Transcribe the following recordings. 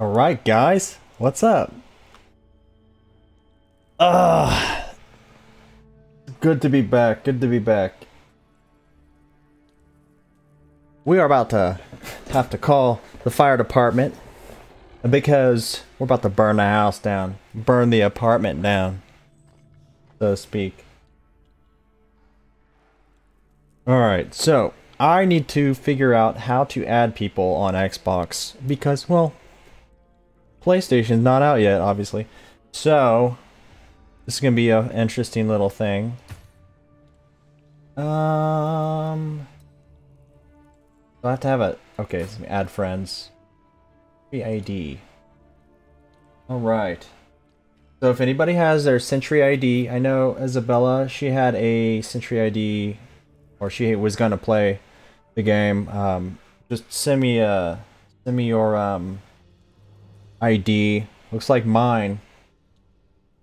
Alright, guys. What's up? Ah, Good to be back. Good to be back. We are about to have to call the fire department because we're about to burn the house down. Burn the apartment down, so to speak. Alright, so I need to figure out how to add people on Xbox because, well, PlayStation's not out yet, obviously. So, this is going to be an interesting little thing. Um, I have to have a, okay, let me add friends. ID. Alright. So if anybody has their Century ID, I know Isabella, she had a Century ID, or she was going to play the game. Um, just send me a, send me your, um, ID. Looks like mine.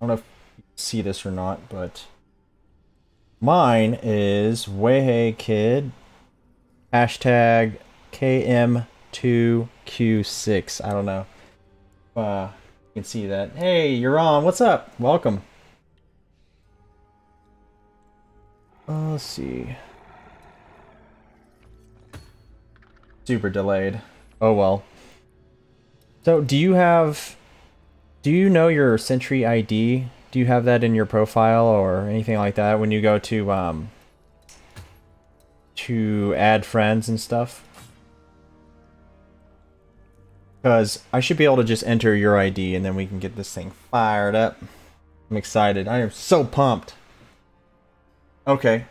I don't know if you see this or not, but mine is WayHay Kid. Hashtag KM2Q6. I don't know. Uh, you can see that. Hey, you're on. What's up? Welcome. Uh, let's see. Super delayed. Oh well. So, do you have... Do you know your Century ID? Do you have that in your profile or anything like that when you go to, um... To add friends and stuff? Because I should be able to just enter your ID and then we can get this thing fired up. I'm excited. I am so pumped. Okay.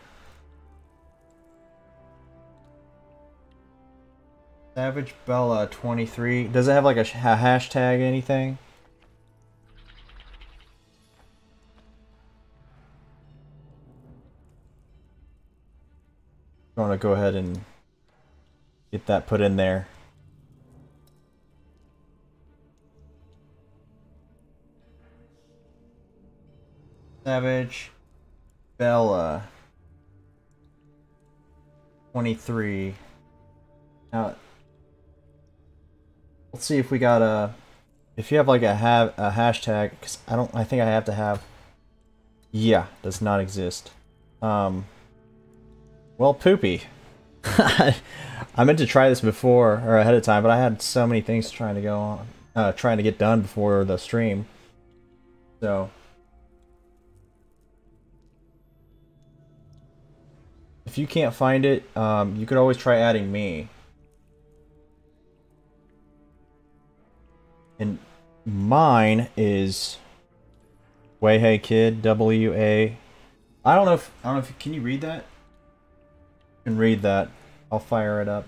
Savage Bella 23. Does it have like a, sh a hashtag anything? I want to go ahead and get that put in there. Savage Bella 23. Now Let's see if we got a. If you have like a have a hashtag, because I don't. I think I have to have. Yeah, does not exist. Um. Well, poopy. I meant to try this before or ahead of time, but I had so many things trying to go on, uh, trying to get done before the stream. So. If you can't find it, um, you could always try adding me. And mine is WayHay Kid W A. I don't know if I don't know if can you read that? You can read that. I'll fire it up.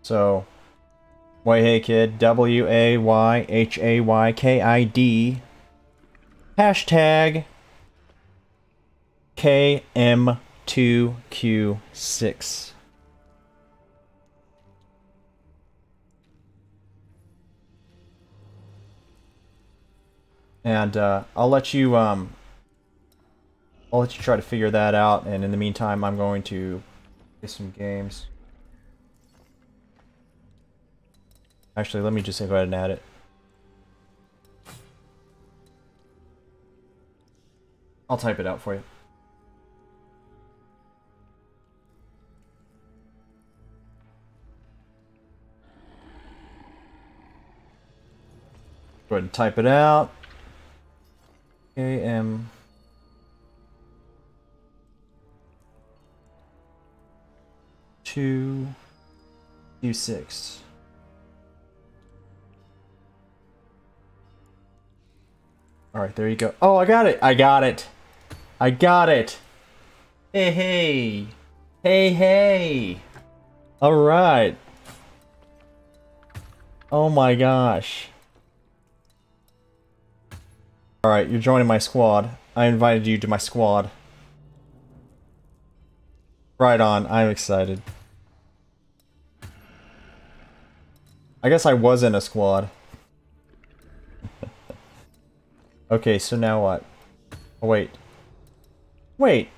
So WayHay Kid W A Y H A Y K I D hashtag KM2Q6. And uh, I'll let you um, I'll let you try to figure that out. And in the meantime I'm going to play some games. Actually let me just go ahead and add it. I'll type it out for you. Go ahead and type it out KM two U six. All right, there you go. Oh, I got it. I got it. I got it. Hey, hey. Hey, hey. All right. Oh my gosh. Alright, you're joining my squad. I invited you to my squad. Right on, I'm excited. I guess I was in a squad. okay, so now what? Oh, wait. Wait!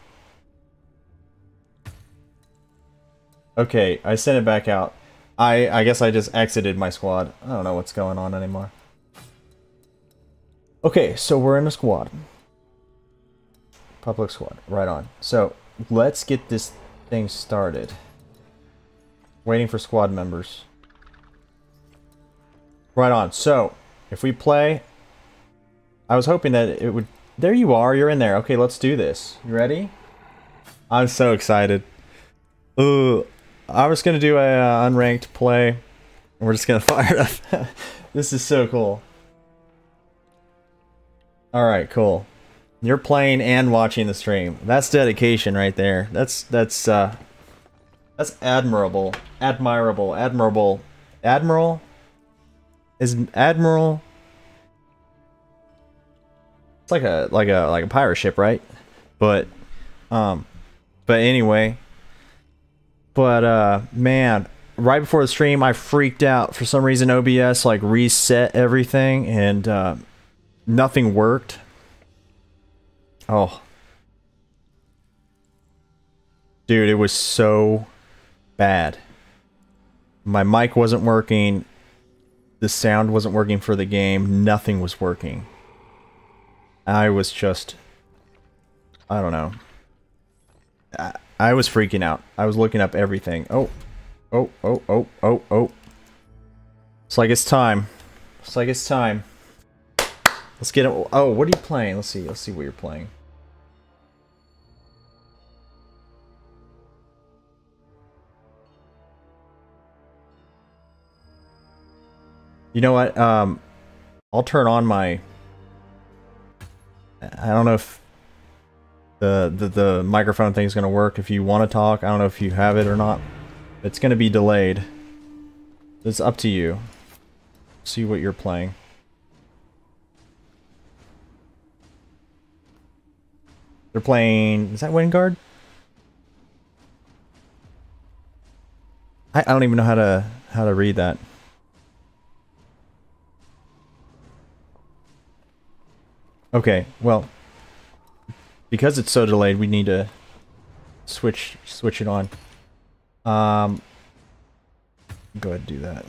Okay, I sent it back out. I I guess I just exited my squad. I don't know what's going on anymore. Okay, so we're in a squad. Public squad. Right on. So, let's get this thing started. Waiting for squad members. Right on. So, if we play... I was hoping that it would... There you are. You're in there. Okay, let's do this. You ready? I'm so excited. Ooh, I was to do a uh, unranked play. and We're just to fire it up. this is so cool. Alright, cool. You're playing and watching the stream. That's dedication right there. That's, that's, uh... That's admirable. Admirable. Admirable. Admiral? Is Admiral... It's like a, like a, like a pirate ship, right? But, um... But anyway... But, uh, man, right before the stream, I freaked out. For some reason, OBS, like, reset everything, and, uh nothing worked. Oh. Dude, it was so bad. My mic wasn't working. The sound wasn't working for the game. Nothing was working. I was just... I don't know. I, I was freaking out. I was looking up everything. Oh. Oh, oh, oh, oh, oh. It's like it's time. It's like it's time. Let's get it. Oh, what are you playing? Let's see. Let's see what you're playing. You know what? Um, I'll turn on my. I don't know if the the, the microphone thing is going to work. If you want to talk, I don't know if you have it or not. It's going to be delayed. It's up to you. See what you're playing. They're playing... Is that Wingard? I, I don't even know how to how to read that. Okay, well, because it's so delayed, we need to switch switch it on. Um, go ahead and do that.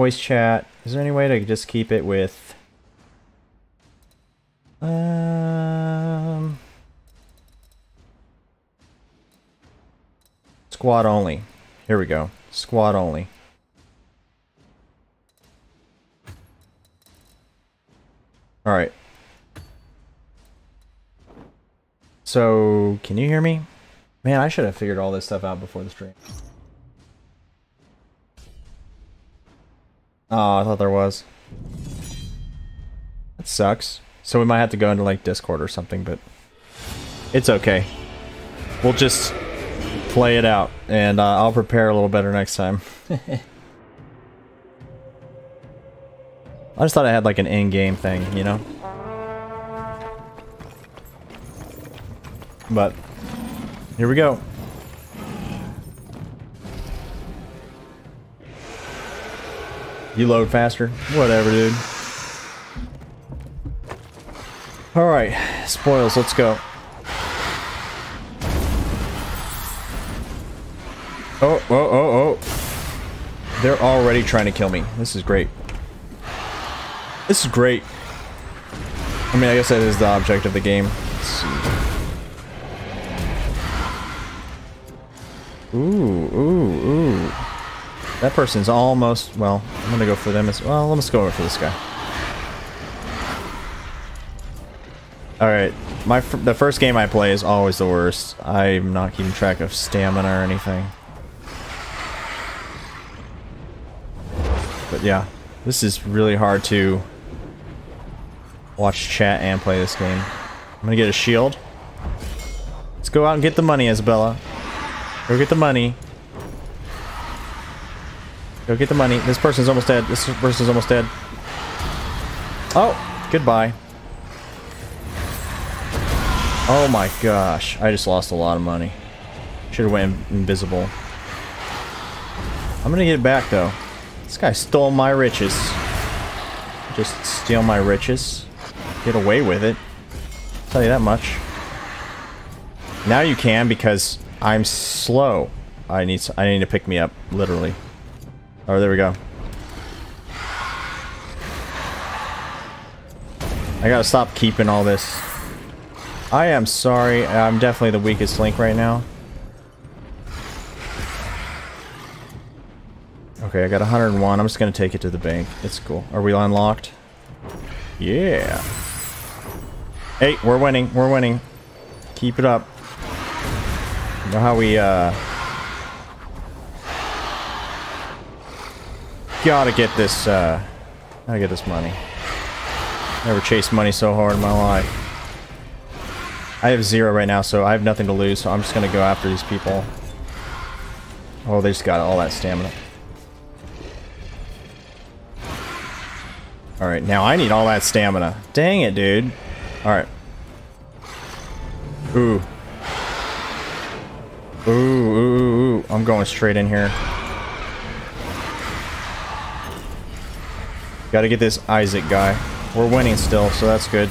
Voice chat. Is there any way to just keep it with... Um... Squad only. Here we go. Squad only. Alright. So, can you hear me? Man, I should have figured all this stuff out before the stream. Oh, I thought there was. That sucks. So we might have to go into like Discord or something, but it's okay. We'll just play it out, and uh, I'll prepare a little better next time. I just thought I had like an in-game thing, you know? But, here we go. You load faster? Whatever, dude. Alright, spoils, let's go. Oh, oh, oh, oh. They're already trying to kill me. This is great. This is great. I mean, I guess that is the object of the game. Ooh, ooh, ooh. That person's almost, well, I'm gonna go for them as, well, let's go over for this guy. Alright, my the first game I play is always the worst. I'm not keeping track of stamina or anything. But yeah, this is really hard to watch chat and play this game. I'm gonna get a shield. Let's go out and get the money, Isabella. Go get the money. Go get the money. This person's almost dead. This person's almost dead. Oh, goodbye. Oh my gosh. I just lost a lot of money. Should have went invisible. I'm gonna get it back though. This guy stole my riches. Just steal my riches. Get away with it. tell you that much. Now you can because I'm slow. I need I need to pick me up, literally. Oh, there we go. I gotta stop keeping all this. I am sorry. I'm definitely the weakest link right now. Okay, I got 101. I'm just gonna take it to the bank. It's cool. Are we unlocked? Yeah. Hey, we're winning. We're winning. Keep it up. You know how we, uh... Gotta get this, uh... Gotta get this money. Never chased money so hard in my life. I have zero right now, so I have nothing to lose, so I'm just gonna go after these people. Oh, they just got all that stamina. Alright, now I need all that stamina. Dang it, dude. Alright. Ooh. Ooh, ooh, ooh, ooh. I'm going straight in here. Gotta get this Isaac guy. We're winning still, so that's good.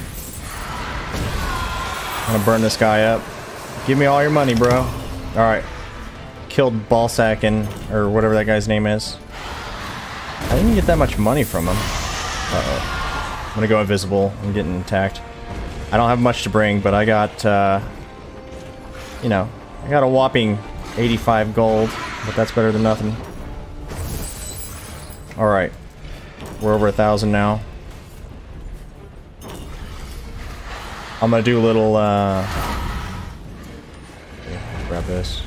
I'm gonna burn this guy up. Give me all your money, bro. Alright. Killed Ballsack and or whatever that guy's name is. I didn't get that much money from him. Uh-oh. I'm gonna go invisible. I'm getting attacked. I don't have much to bring, but I got, uh, you know, I got a whopping 85 gold, but that's better than nothing. Alright. We're over a thousand now. I'm gonna do a little, uh... grab this.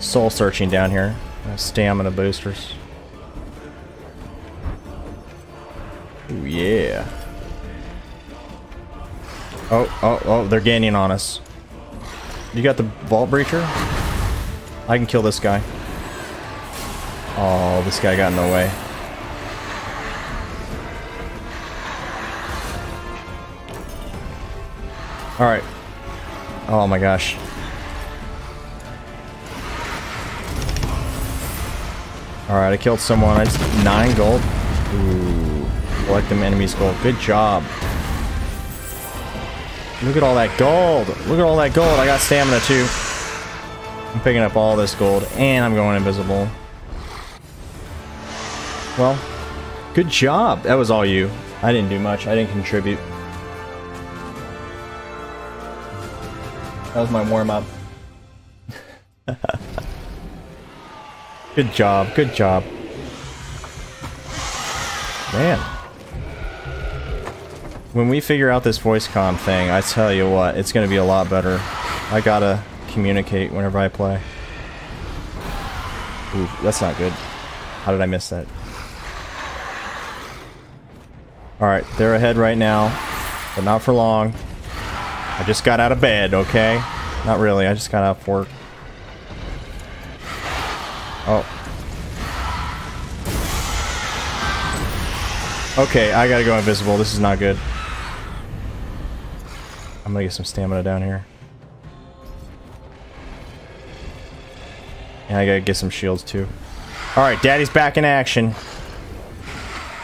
Soul searching down here. Stamina boosters. Ooh, yeah. Oh, oh, oh, they're gaining on us. You got the Vault Breacher? I can kill this guy. Oh, this guy got in the way. Alright. Oh my gosh. Alright, I killed someone. I just nine gold. Ooh. Collect them enemies gold. Good job. Look at all that gold. Look at all that gold. I got stamina too. I'm picking up all this gold and I'm going invisible. Well, good job. That was all you. I didn't do much. I didn't contribute. That was my warm-up. good job. Good job. Man. When we figure out this voice comm thing, I tell you what, it's to be a lot better. I gotta communicate whenever I play. Ooh, that's not good. How did I miss that? Alright, they're ahead right now, but not for long. I just got out of bed, okay? Not really, I just got out of work. Oh. Okay, I gotta go invisible. This is not good. I'm gonna get some stamina down here. And I gotta get some shields too. Alright, daddy's back in action.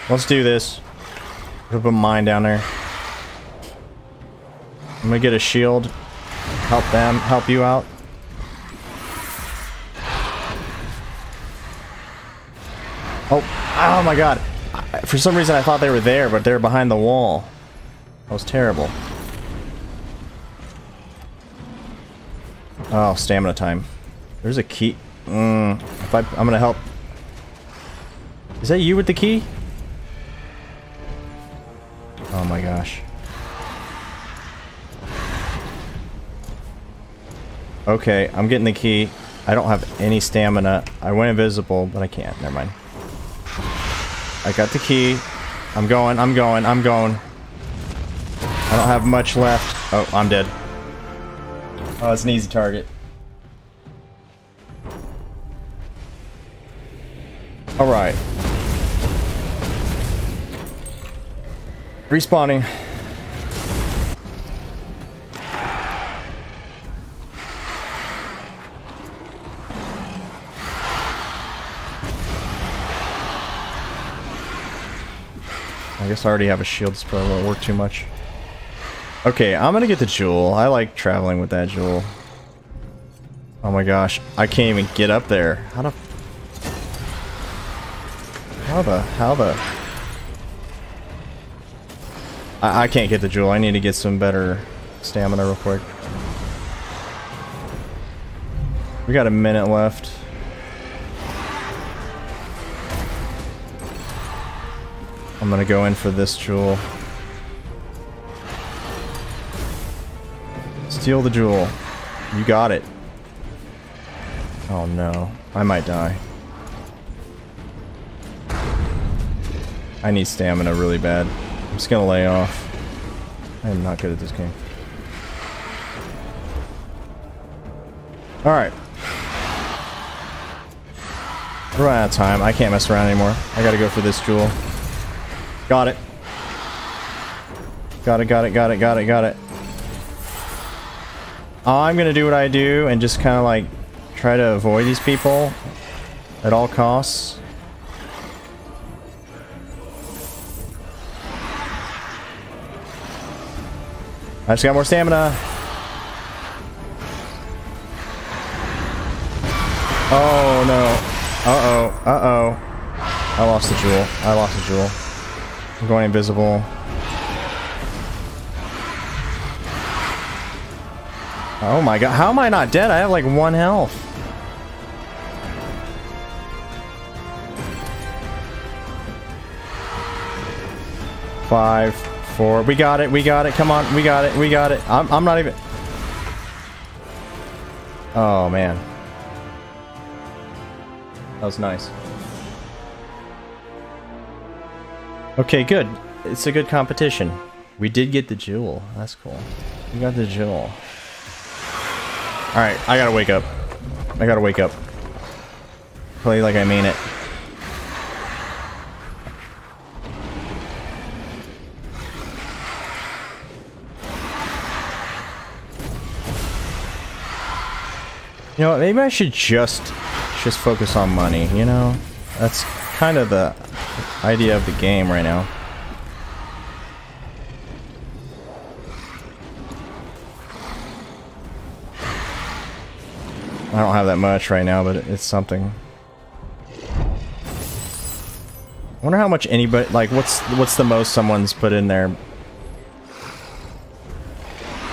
Let's do this. Put a mine down there. I'm gonna get a shield. Help them, help you out. Oh, oh my god. For some reason I thought they were there, but they're behind the wall. That was terrible. Oh, stamina time. There's a key. Mm, if I, I'm gonna help. Is that you with the key? Oh my gosh. Okay, I'm getting the key. I don't have any stamina. I went invisible, but I can't. Never mind. I got the key. I'm going, I'm going, I'm going. I don't have much left. Oh, I'm dead. Oh, it's an easy target. Alright. Respawning. Guess I already have a shield, so probably won't work too much. Okay, I'm gonna get the jewel. I like traveling with that jewel. Oh my gosh, I can't even get up there. How the... How the... How the... I, I can't get the jewel. I need to get some better stamina real quick. We got a minute left. I'm gonna go in for this jewel. Steal the jewel. You got it. Oh no. I might die. I need stamina really bad. I'm just gonna lay off. I am not good at this game. Alright. We're out of time. I can't mess around anymore. I gotta go for this jewel. Got it. Got it, got it, got it, got it, got it. I'm gonna do what I do and just kind of like try to avoid these people at all costs. I just got more stamina. Oh no. Uh-oh. Uh-oh. I lost the jewel. I lost the jewel. I'm going invisible. Oh my god, how am I not dead? I have like one health. Five, four, we got it, we got it, come on, we got it, we got it. I'm, I'm not even... Oh man. That was nice. Okay, good. It's a good competition. We did get the jewel. That's cool. We got the jewel. Alright, I gotta wake up. I gotta wake up. Play like I mean it. You know maybe I should just just focus on money, you know? That's kind of the idea of the game right now. I don't have that much right now, but it's something. I wonder how much anybody like what's what's the most someone's put in there.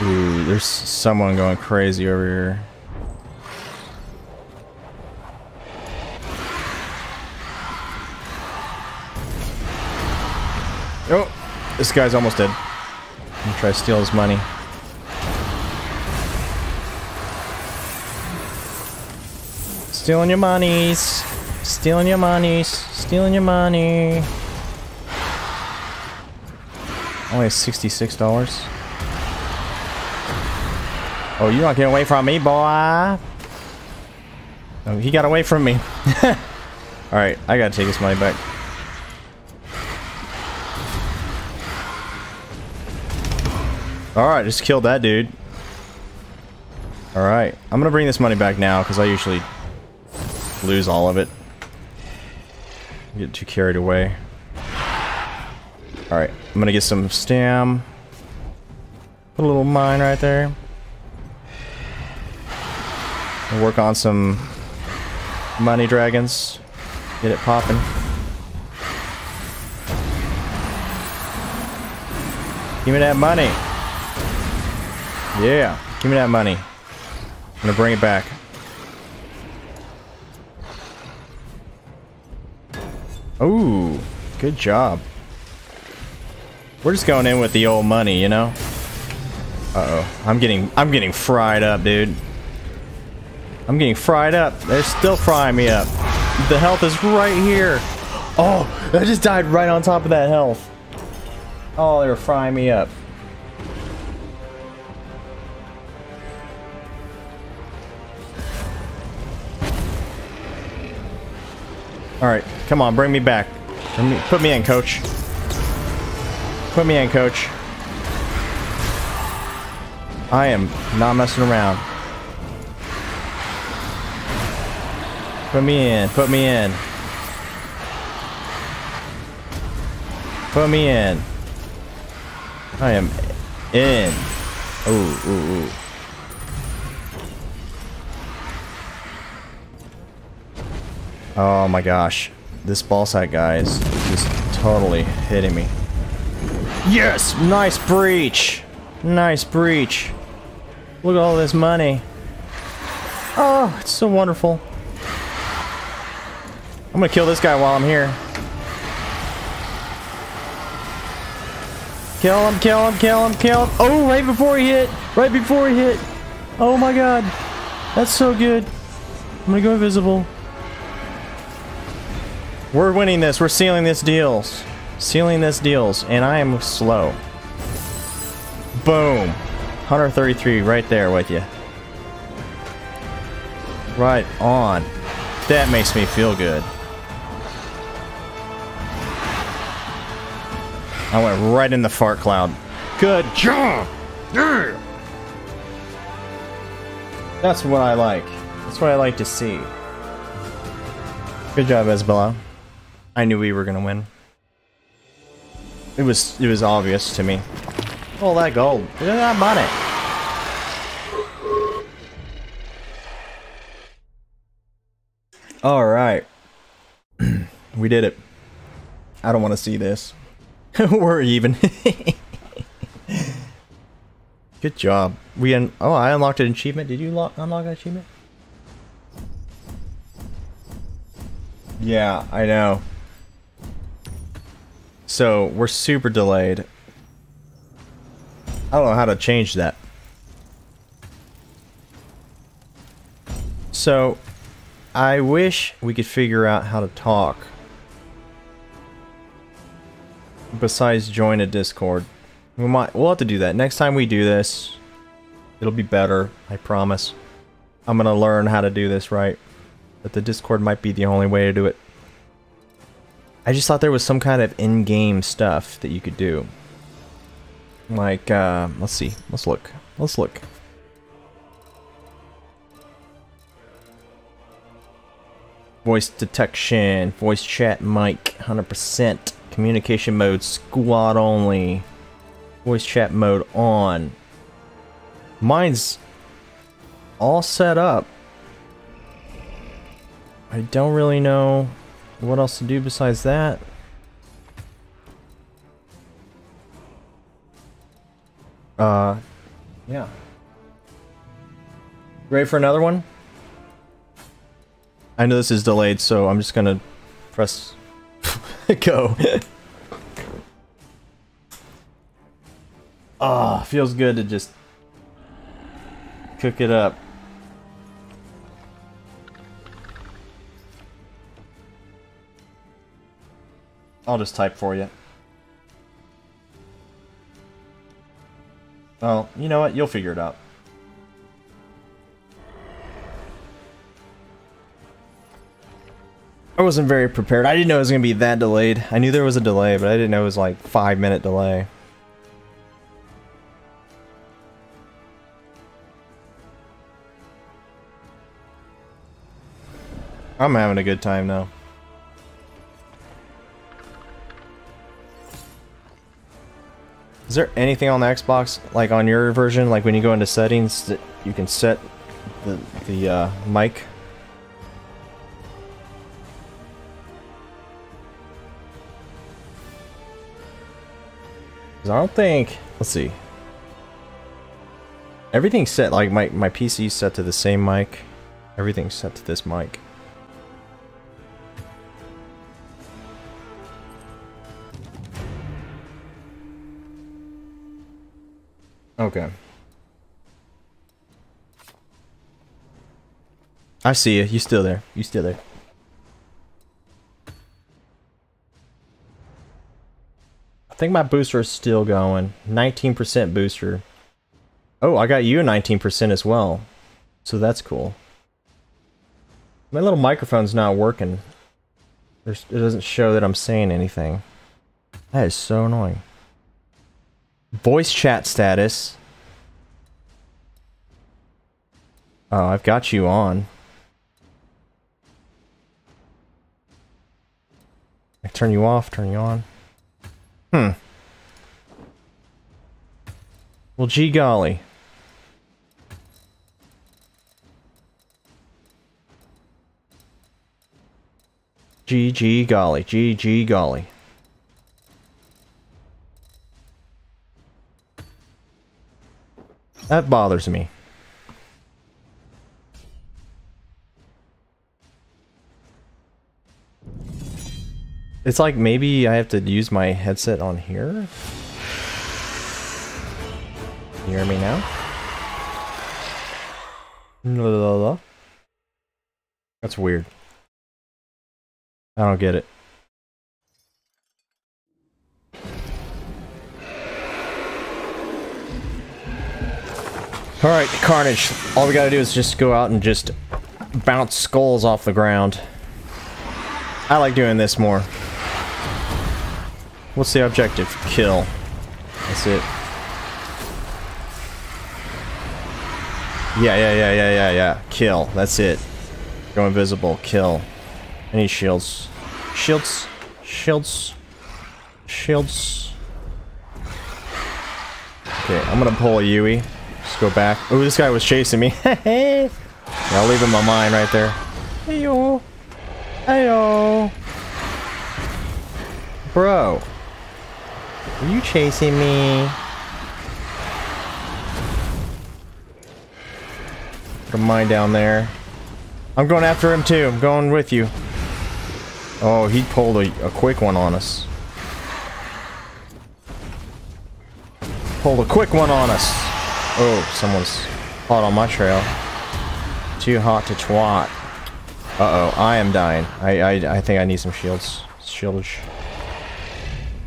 Ooh, there's someone going crazy over here. This guy's almost dead. I'm gonna try to steal his money. Stealing your monies. Stealing your monies. Stealing your money. Only $66. Oh, you're not getting away from me, boy. Oh, he got away from me. Alright, I gotta take his money back. Alright, just killed that dude. Alright, I'm gonna bring this money back now, because I usually lose all of it. Get too carried away. Alright, I'm gonna get some stam. Put a little mine right there. will work on some money dragons. Get it popping. Give me that money. Yeah, give me that money. I'm gonna bring it back. Ooh, good job. We're just going in with the old money, you know? Uh-oh. I'm getting I'm getting fried up, dude. I'm getting fried up. They're still frying me up. The health is right here. Oh, I just died right on top of that health. Oh, they were frying me up. Alright, come on, bring me back. Bring me, put me in, coach. Put me in, coach. I am not messing around. Put me in, put me in. Put me in. I am In. Ooh, ooh, ooh. Oh my gosh. This ball sack guy is just totally hitting me. Yes! Nice breach! Nice breach. Look at all this money. Oh, it's so wonderful. I'm gonna kill this guy while I'm here. Kill him, kill him, kill him, kill him. Oh, right before he hit. Right before he hit. Oh my god. That's so good. I'm gonna go invisible. We're winning this. We're sealing this deals. Sealing this deals. And I am slow. Boom. 133 right there with you. Right on. That makes me feel good. I went right in the fart cloud. Good job! Yeah! That's what I like. That's what I like to see. Good job, Isabella. I knew we were gonna win. It was it was obvious to me. All that gold. Look at that money. Alright. we did it. I don't want to see this. We're even. Good job. We un oh, I unlocked an achievement. Did you unlock an achievement? Yeah, I know. So, we're super delayed. I don't know how to change that. So, I wish we could figure out how to talk besides join a Discord. We might we'll have to do that. Next time we do this, it'll be better, I promise. I'm gonna learn how to do this right. But the Discord might be the only way to do it. I just thought there was some kind of in-game stuff that you could do. Like, uh, let's see. Let's look. Let's look. Voice detection, voice chat mic, 100%. Communication mode, squad only. Voice chat mode on. Mine's all set up. I don't really know what else to do besides that. Uh, yeah. Ready for another one? I know this is delayed, so I'm just gonna press Go. Ah, oh, feels good to just cook it up. I'll just type for you. Well, you know what? You'll figure it out. I wasn't very prepared. I didn't know it was going to be that delayed. I knew there was a delay, but I didn't know it was like five minute delay. I'm having a good time now. Is there anything on the Xbox, like on your version, like when you go into settings, that you can set the, the uh, mic I don't think... Let's see. Everything's set, like my, my PC's set to the same mic. Everything's set to this mic. Okay. I see you. You still there. You still there. I think my booster is still going. 19% booster. Oh, I got you 19% as well. So that's cool. My little microphone's not working. There's, it doesn't show that I'm saying anything. That is so annoying. Voice chat status. Oh, I've got you on. I turn you off, turn you on. Hmm. Well, gee golly. Gee, golly, gee golly. That bothers me. It's like maybe I have to use my headset on here. You hear me now? That's weird. I don't get it. Alright, Carnage. All we gotta do is just go out and just bounce skulls off the ground. I like doing this more. What's the objective? Kill. That's it. Yeah, yeah, yeah, yeah, yeah, yeah. Kill. That's it. Go invisible. Kill. Need shields. Shields. Shields. Shields. Okay, I'm gonna pull a Yui. Just go back. Oh, this guy was chasing me. yeah, I'll leave him a mine right there. Heyo. Heyo. Bro. Are you chasing me? Put a mine down there. I'm going after him too. I'm going with you. Oh, he pulled a, a quick one on us. Pulled a quick one on us. Oh, someone's hot on my trail. Too hot to twat. Uh-oh, I am dying. I, I, I think I need some shields. Shieldage.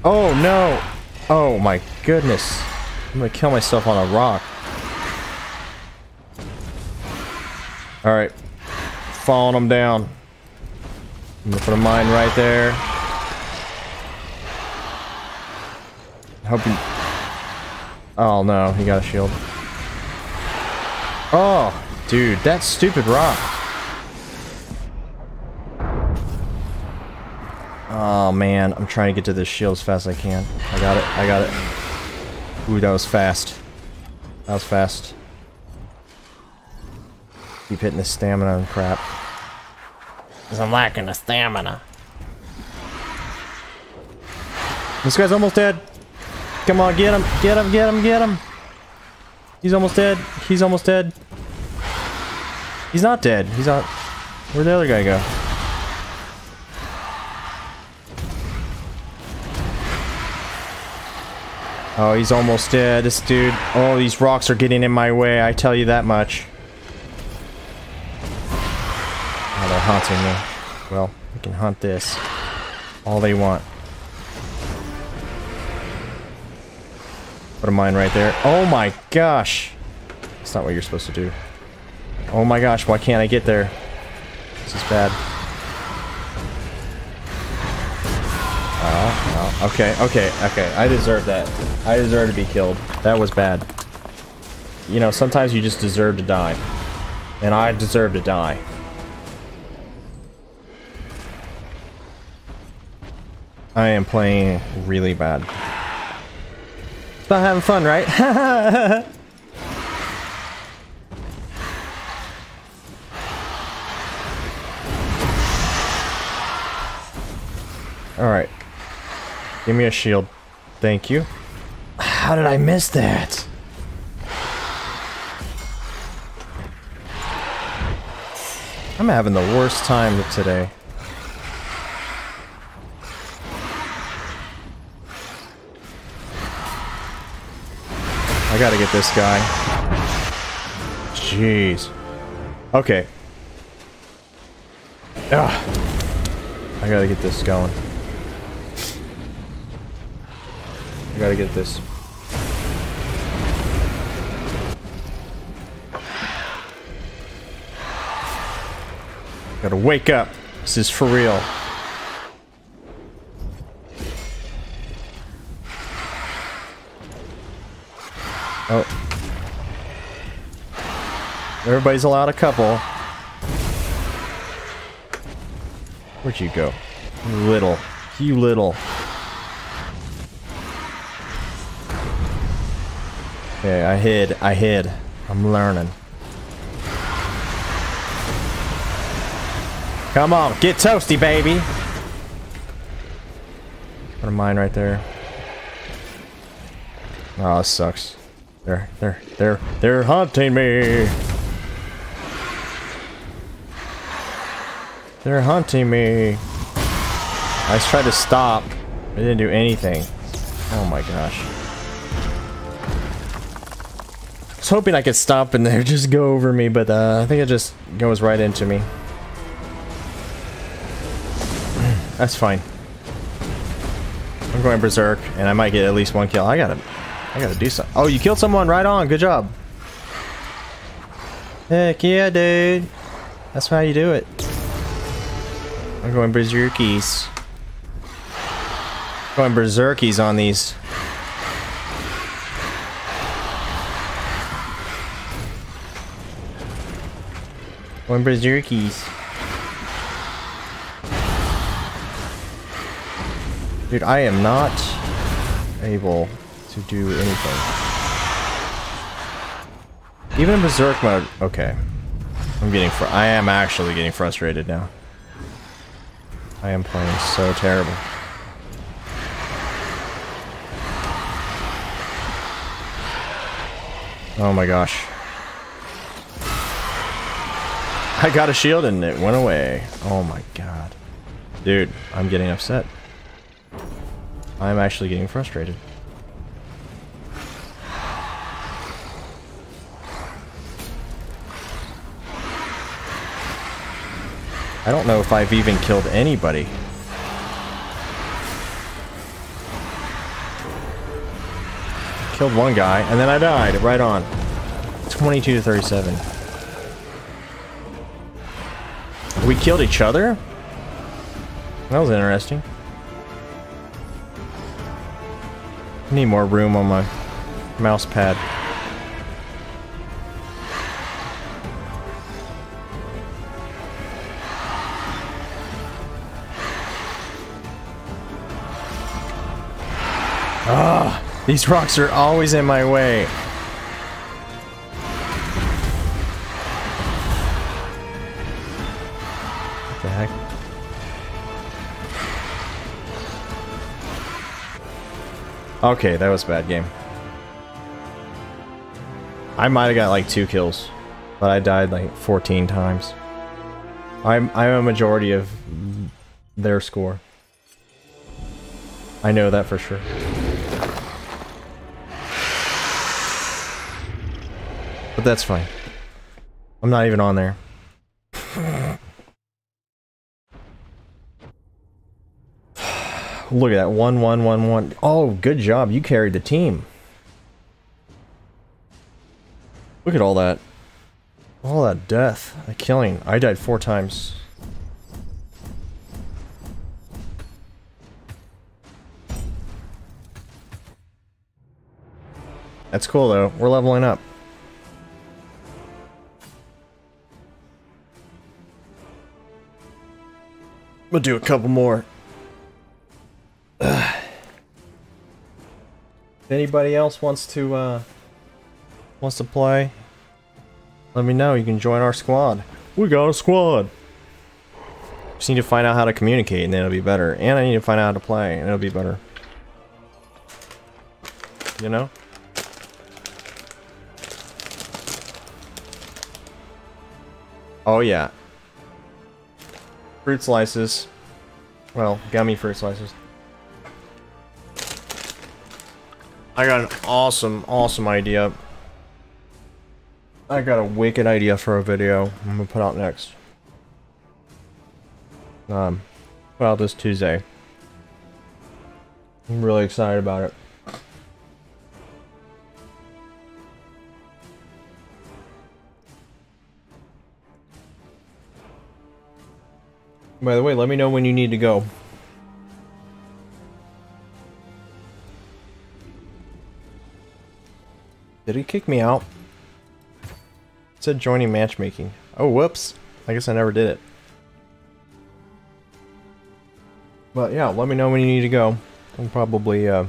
Oh, no! Oh, my goodness. I'm gonna kill myself on a rock. Alright. Following them down. I'm gonna put a mine right there. Hope Hoping. Oh no, he got a shield. Oh, dude, that stupid rock. Oh man, I'm trying to get to this shield as fast as I can. I got it, I got it. Ooh, that was fast. That was fast. Keep hitting the stamina and crap. Because I'm lacking the stamina. This guy's almost dead. Come on, get him, get him, get him, get him. He's almost dead. He's almost dead. He's not dead. He's not. Where'd the other guy go? Oh, he's almost dead. This dude. Oh, these rocks are getting in my way. I tell you that much. Oh, they're haunting me. Well, we can hunt this. All they want. Put a mine right there. Oh my gosh. That's not what you're supposed to do. Oh my gosh, why can't I get there? This is bad. Oh, oh, okay, okay, okay. I deserve that. I deserve to be killed. That was bad. You know, sometimes you just deserve to die. And I deserve to die. I am playing really bad. About having fun, right? Alright. Give me a shield. Thank you. How did I miss that? I'm having the worst time today. Gotta get this guy. Jeez. Okay. Ugh. I gotta get this going. I gotta get this. Gotta wake up. This is for real. Everybody's allowed a couple. Where'd you go? Little. You little. Okay, I hid. I hid. I'm learning. Come on, get toasty, baby. Put a mine right there. Oh, this sucks. They're, they're, they're, they're hunting me. They're hunting me. I just tried to stop. I didn't do anything. Oh my gosh. I was hoping I could stop and they just go over me, but uh, I think it just goes right into me. That's fine. I'm going berserk, and I might get at least one kill. I gotta, I gotta do something. Oh, you killed someone right on. Good job. Heck yeah, dude. That's how you do it. I'm going berserkies. Going berserkies on these. Going berserkies. Dude, I am not able to do anything. Even in berserk mode, okay. I'm getting fr I am actually getting frustrated now. I am playing so terrible. Oh my gosh. I got a shield and it went away. Oh my god. Dude, I'm getting upset. I'm actually getting frustrated. I don't know if I've even killed anybody. Killed one guy, and then I died, right on. 22 to 37. We killed each other? That was interesting. Need more room on my mouse pad. These rocks are always in my way. What the heck? Okay, that was a bad game. I might have got like two kills, but I died like 14 times. I'm I'm a majority of their score. I know that for sure. But that's fine. I'm not even on there. Look at that. One, one, one, one. Oh, good job. You carried the team. Look at all that. All that death. The killing. I died four times. That's cool though. We're leveling up. We'll do a couple more. If anybody else wants to uh wants to play, let me know. You can join our squad. We got a squad. Just need to find out how to communicate and then it'll be better. And I need to find out how to play and it'll be better. You know? Oh yeah. Fruit slices. Well, gummy fruit slices. I got an awesome, awesome idea. I got a wicked idea for a video I'm gonna put out next. Um, out this Tuesday. I'm really excited about it. By the way, let me know when you need to go. Did he kick me out? It said joining matchmaking. Oh, whoops. I guess I never did it. But yeah, let me know when you need to go. I'll probably uh,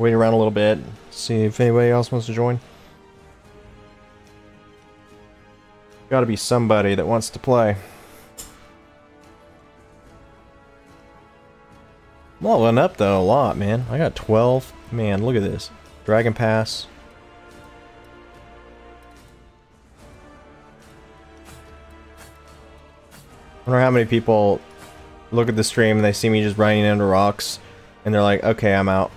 Wait around a little bit, see if anybody else wants to join. Gotta be somebody that wants to play. I'm leveling up though a lot, man. I got 12. Man, look at this. Dragon Pass. I wonder how many people look at the stream and they see me just running into rocks and they're like, okay, I'm out.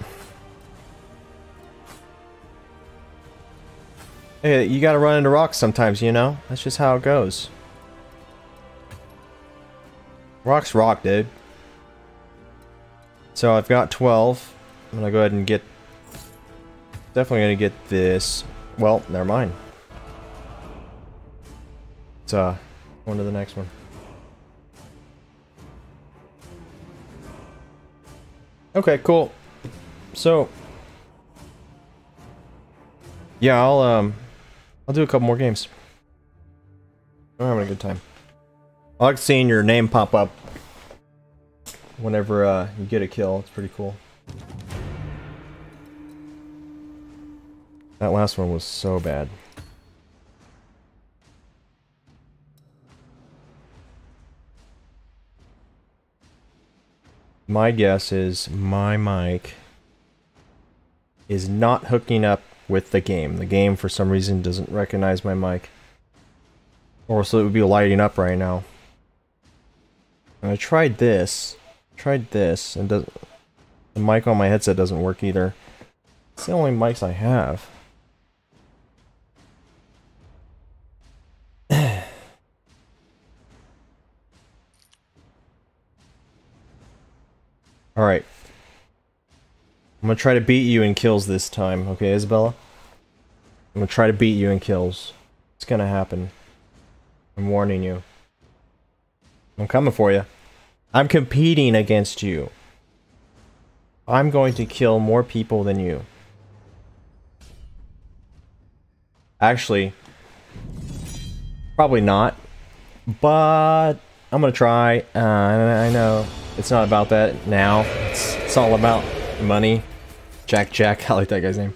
Hey, you gotta run into rocks sometimes, you know? That's just how it goes. Rocks rock, dude. So I've got 12. I'm gonna go ahead and get... Definitely gonna get this. Well, never mind. Let's uh, on to the next one. Okay, cool. So... Yeah, I'll, um... I'll do a couple more games. I'm having a good time. I like seeing your name pop up whenever uh, you get a kill. It's pretty cool. That last one was so bad. My guess is my mic is not hooking up with the game. The game, for some reason, doesn't recognize my mic. Or so it would be lighting up right now. And I tried this. Tried this, and does the mic on my headset doesn't work either. It's the only mics I have. Alright. I'm gonna try to beat you in kills this time, okay, Isabella? I'm gonna try to beat you in kills. It's gonna happen. I'm warning you. I'm coming for you. I'm competing against you. I'm going to kill more people than you. Actually, probably not. But I'm gonna try. Uh, I know it's not about that now. It's, it's all about money. Jack Jack, I like that guy's name.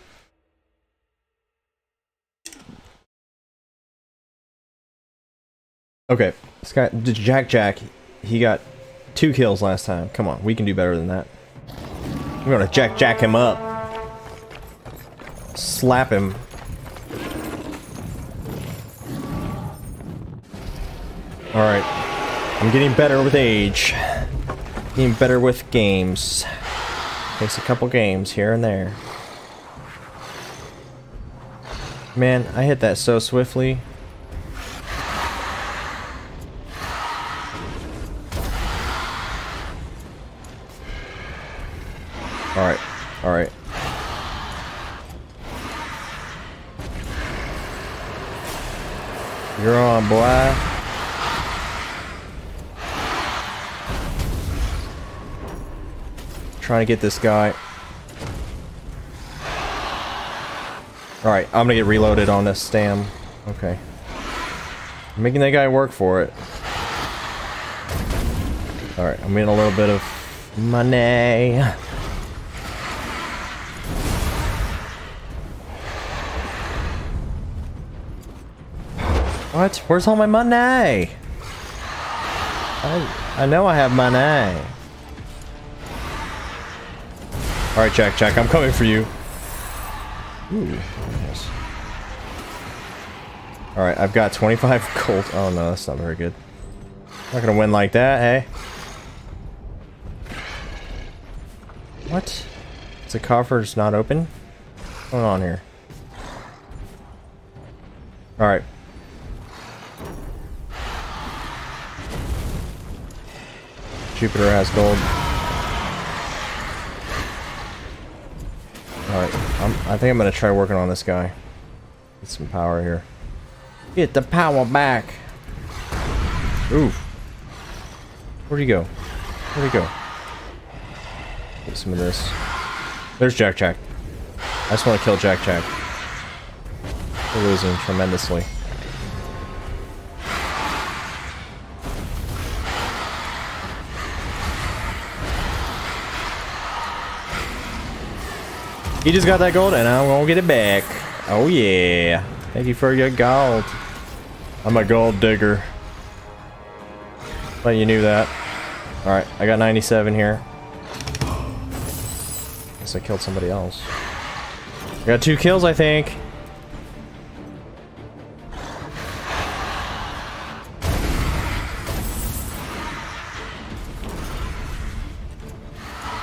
Okay, this guy, Jack Jack, he got two kills last time. Come on, we can do better than that. We're gonna Jack Jack him up. Slap him. Alright. I'm getting better with age. Getting better with games. Takes a couple games here and there. Man, I hit that so swiftly. Alright, alright. You're on, boy. Trying to get this guy. Alright, I'm gonna get reloaded on this stam. Okay. I'm making that guy work for it. Alright, I'm in a little bit of money. What? Where's all my money? I, I know I have money. Alright, Jack, Jack, I'm coming for you. Ooh, yes. Alright, I've got 25 gold. Oh no, that's not very good. Not gonna win like that, hey? What? Is the coffer's not open? What's going on here? Alright. Jupiter has gold. Alright, I think I'm gonna try working on this guy. Get some power here. Get the power back! Oof. Where'd he go? Where'd he go? Get some of this. There's Jack Jack. I just want to kill Jack Jack. We're losing tremendously. He just got that gold, and I'm gonna get it back. Oh yeah. Thank you for your gold. I'm a gold digger. But you knew that. Alright, I got 97 here. Guess I killed somebody else. I got two kills, I think.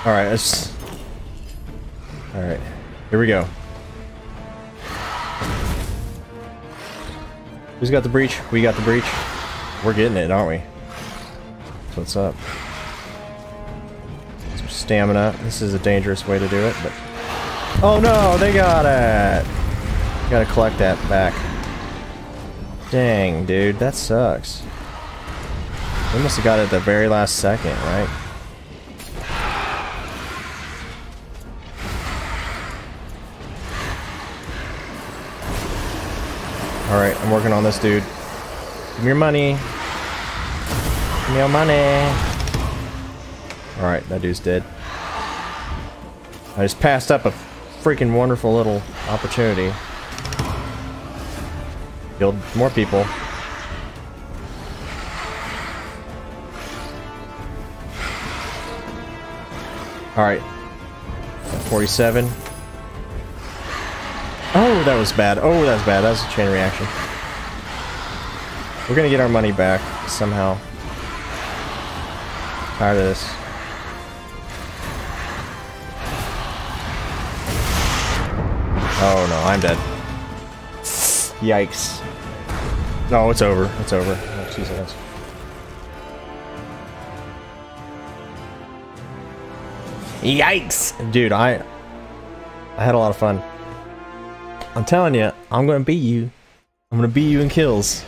Alright, let's... Alright, here we go. Who's got the breach? We got the breach. We're getting it, aren't we? That's what's up. Some stamina. This is a dangerous way to do it, but... Oh no, they got it! Gotta collect that back. Dang, dude, that sucks. They must have got it the very last second, right? Alright, I'm working on this dude. Give me your money. Give me your money. Alright, that dude's dead. I just passed up a freaking wonderful little opportunity. Killed more people. Alright. 47. Oh, that was bad. Oh, that was bad. That was a chain reaction. We're gonna get our money back somehow. Tired of this. Oh no, I'm dead. Yikes. No, it's over. It's over. Oh, two seconds. Yikes! Dude, I I had a lot of fun. I'm telling you, I'm gonna beat you. I'm gonna beat you in kills.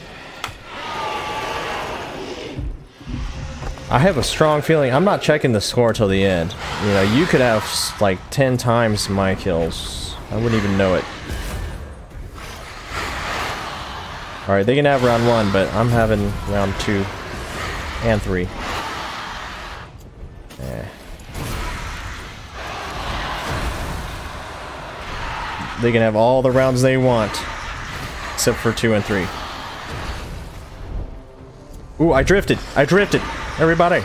I have a strong feeling. I'm not checking the score till the end. You know, you could have like 10 times my kills. I wouldn't even know it. Alright, they can have round one, but I'm having round two and three. They can have all the rounds they want. Except for two and three. Ooh, I drifted. I drifted. Everybody.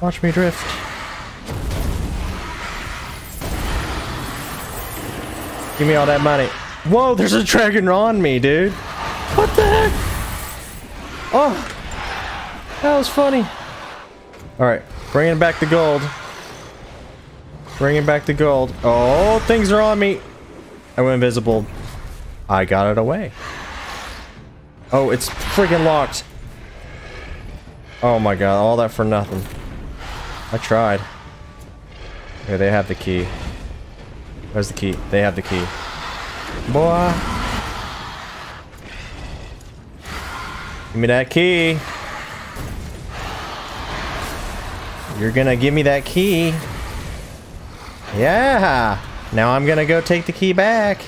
Watch me drift. Give me all that money. Whoa, there's a dragon on me, dude. What the heck? Oh, that was funny. All right, bringing back the gold. Bringing back the gold. Oh, things are on me. I went invisible. I got it away. Oh, it's freaking locked. Oh my god, all that for nothing. I tried. Okay, they have the key. Where's the key? They have the key. Boy. Give me that key. You're gonna give me that key. Yeah! Now I'm gonna go take the key back.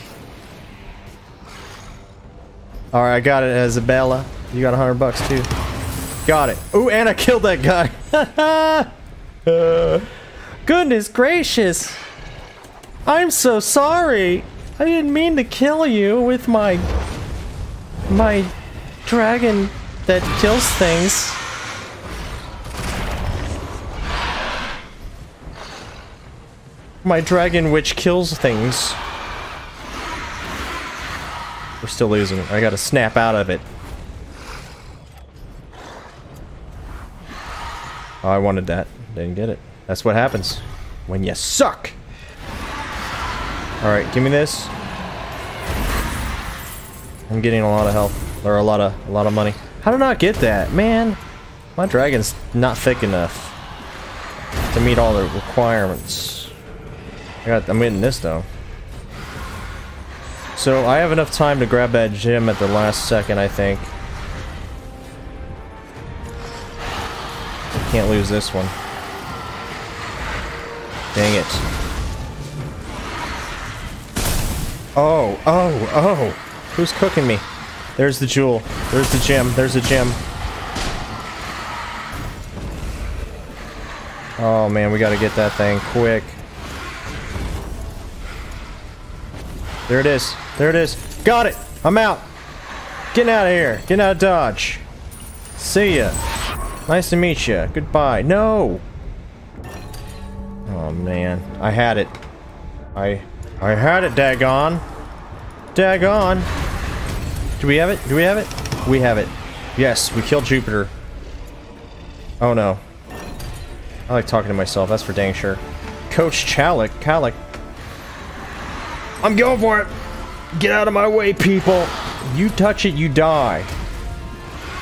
Alright, I got it, Isabella. You got a hundred bucks too. Got it. Ooh, and I killed that guy. uh, goodness gracious. I'm so sorry. I didn't mean to kill you with my... My dragon that kills things. My dragon which kills things. We're still losing. I gotta snap out of it. Oh, I wanted that. Didn't get it. That's what happens when you suck. Alright, give me this. I'm getting a lot of health. Or a lot of a lot of money. How did I not get that? Man, my dragon's not thick enough to meet all the requirements. I got I'm getting this though. So I have enough time to grab that gem at the last second, I think. Can't lose this one. Dang it. Oh, oh, oh. Who's cooking me? There's the jewel. There's the gem. There's the gem. Oh man, we gotta get that thing quick. There it is. There it is. Got it. I'm out. Getting out of here. Getting out of Dodge. See ya. Nice to meet you. Goodbye. No. Oh man, I had it. I I had it. Dagon. Dagon. Do we have it? Do we have it? We have it. Yes, we killed Jupiter. Oh no. I like talking to myself. That's for dang sure. Coach Chalik. Calic. I'm going for it. Get out of my way, people. You touch it, you die.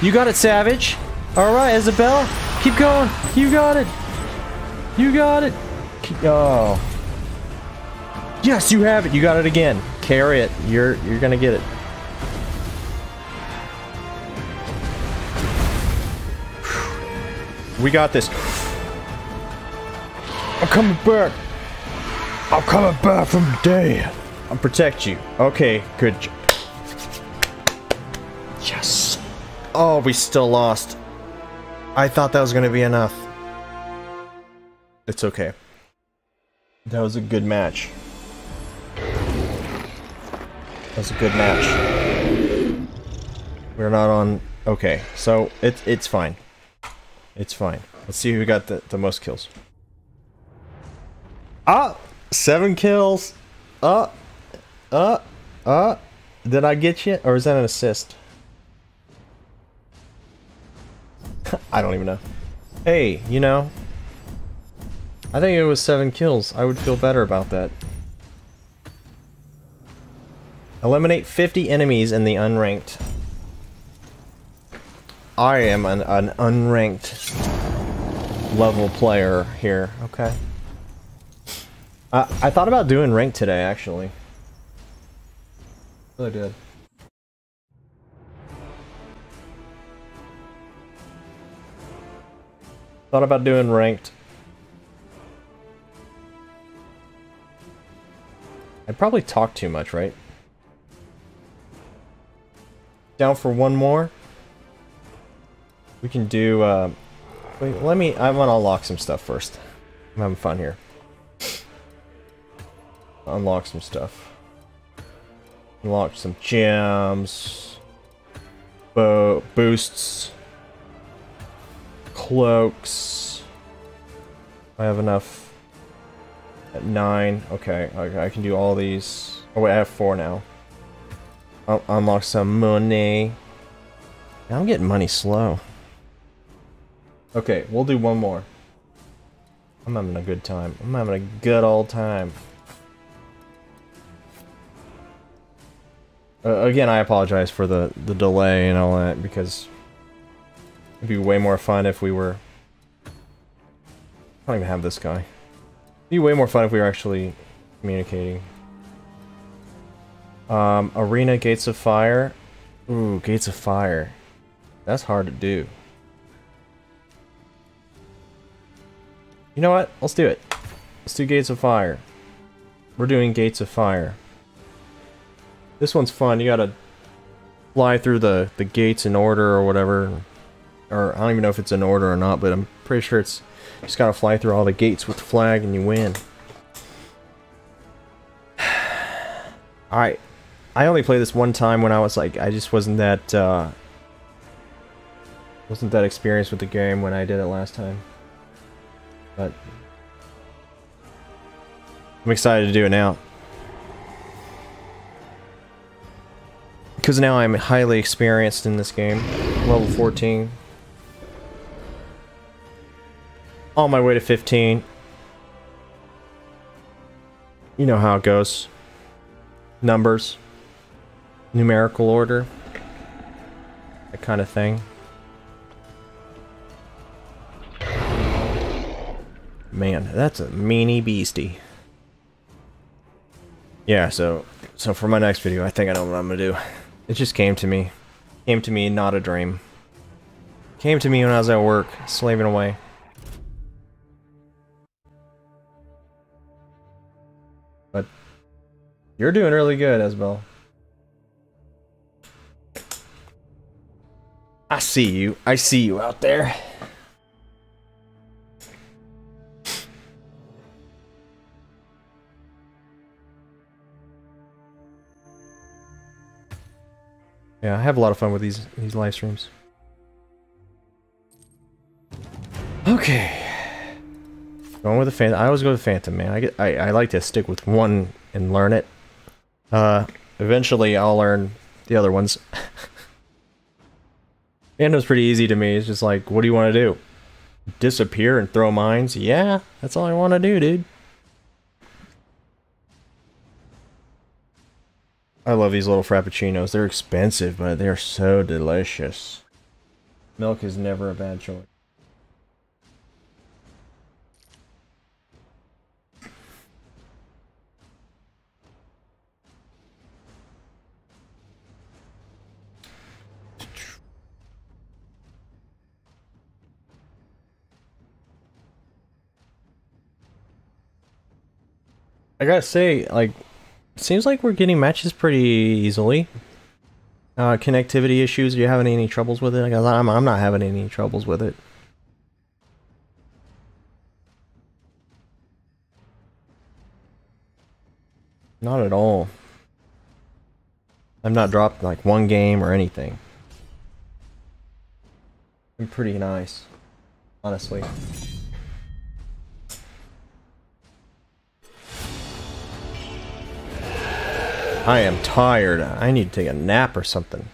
You got it, Savage. All right, Isabella. Keep going. You got it. You got it. Keep, oh. Yes, you have it. You got it again. Carry it. You're you're gonna get it. We got this. I'm coming back. I'm coming back from the dead. I'll protect you. Okay, good. Yes. Oh, we still lost. I thought that was going to be enough. It's okay. That was a good match. That was a good match. We're not on... Okay, so it's it's fine. It's fine. Let's see who got the, the most kills. Ah! Seven kills! Uh! Uh! Uh! Did I get you? Or is that an assist? I don't even know. Hey, you know, I think it was seven kills. I would feel better about that. Eliminate 50 enemies in the unranked. I am an, an unranked level player here, okay? I, I thought about doing rank today, actually. Really did. Thought about doing ranked. I probably talk too much, right? Down for one more? We can do, uh... Wait, let me... I want to unlock some stuff first. I'm having fun here. Unlock some stuff. Unlock some gems. Bo boosts. Cloaks. I have enough. At nine. Okay, okay, I can do all these. Oh wait, I have four now. I'll unlock some money. I'm getting money slow. Okay, we'll do one more. I'm having a good time. I'm having a good old time. Uh, again, I apologize for the, the delay and all that, because it'd be way more fun if we were... I don't even have this guy. It'd be way more fun if we were actually communicating. Um, Arena Gates of Fire. Ooh, Gates of Fire. That's hard to do. You know what? Let's do it. Let's do Gates of Fire. We're doing Gates of Fire. This one's fun. You gotta fly through the, the gates in order or whatever. Or I don't even know if it's in order or not, but I'm pretty sure it's just gotta fly through all the gates with the flag and you win. Alright. I only played this one time when I was like, I just wasn't that, uh, wasn't that experienced with the game when I did it last time. But I'm excited to do it now. Because now I'm highly experienced in this game. Level 14. On my way to 15. You know how it goes. Numbers. Numerical order. That kind of thing. Man, that's a meanie beastie. Yeah, so so for my next video, I think I know what I'm gonna do. It just came to me. Came to me, not a dream. Came to me when I was at work, slaving away. But you're doing really good, Esbel. I see you. I see you out there. Yeah, I have a lot of fun with these these live streams. Okay. Going with the Phantom. I always go with Phantom, man. I get I, I like to stick with one and learn it. Uh eventually I'll learn the other ones. Phantom's pretty easy to me. It's just like, what do you want to do? Disappear and throw mines? Yeah, that's all I want to do, dude. I love these little frappuccinos. They're expensive, but they're so delicious. Milk is never a bad choice. I gotta say, like, seems like we're getting matches pretty easily. Uh, connectivity issues, are you having any troubles with it? I'm, I'm not having any troubles with it. Not at all. I've not dropped like one game or anything. Been pretty nice, honestly. I am tired. I need to take a nap or something.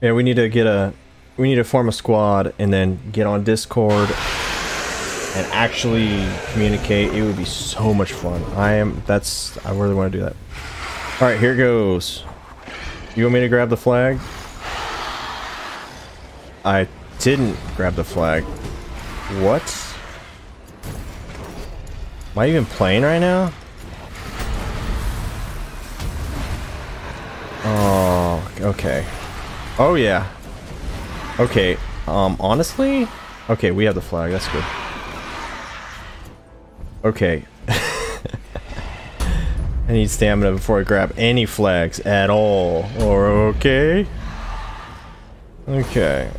Yeah, we need to get a we need to form a squad and then get on Discord and actually communicate. It would be so much fun. I am that's I really want to do that. All right, here goes. You want me to grab the flag? I didn't grab the flag. What? Am I even playing right now? Oh, okay. Oh, yeah. Okay, um, honestly? Okay, we have the flag, that's good. Okay. I need stamina before I grab any flags at all. Or okay? Okay.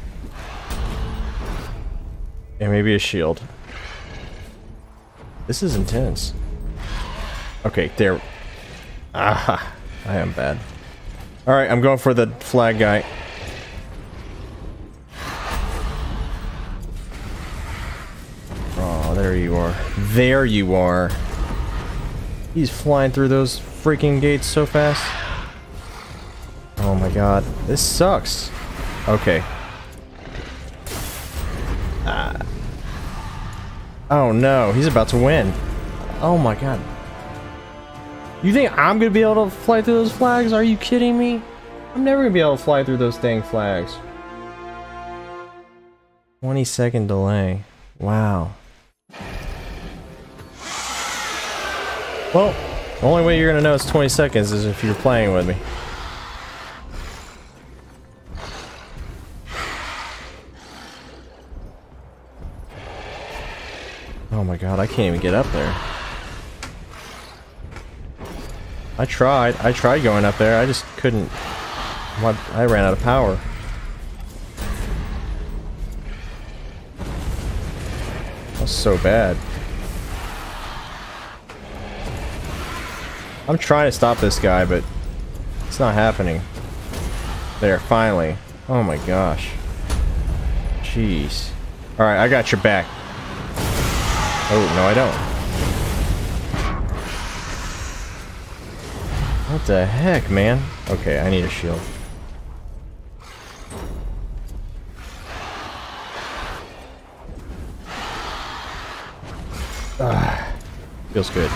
And maybe a shield. This is intense. Okay, there. Ah, I am bad. Alright, I'm going for the flag guy. Oh, there you are. There you are. He's flying through those freaking gates so fast. Oh my god. This sucks. Okay. Ah. Oh no, he's about to win. Oh my god. You think I'm gonna be able to fly through those flags? Are you kidding me? I'm never gonna be able to fly through those dang flags. 20 second delay. Wow. Well, the only way you're gonna know it's 20 seconds is if you're playing with me. My god, I can't even get up there. I tried. I tried going up there. I just couldn't. I ran out of power. That's so bad. I'm trying to stop this guy, but it's not happening. There, finally. Oh my gosh. Jeez. Alright, I got your back. Oh, no I don't. What the heck, man? Okay, I need a shield. Ah, feels good.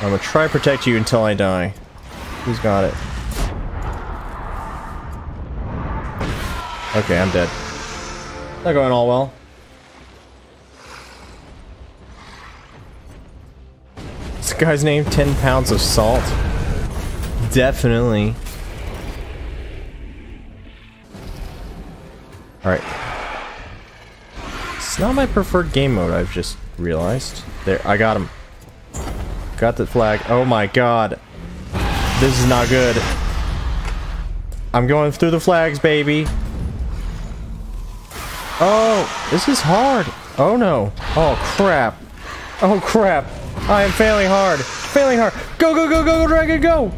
I'm gonna try to protect you until I die. Who's got it? Okay, I'm dead. Not going all well. This guy's name 10 pounds of salt. Definitely. Alright. It's not my preferred game mode, I've just realized. There, I got him. Got the flag. Oh my god. This is not good. I'm going through the flags, baby. Oh, this is hard. Oh no. Oh crap. Oh crap. I am failing hard. Failing hard. Go, go, go, go, go, dragon, go!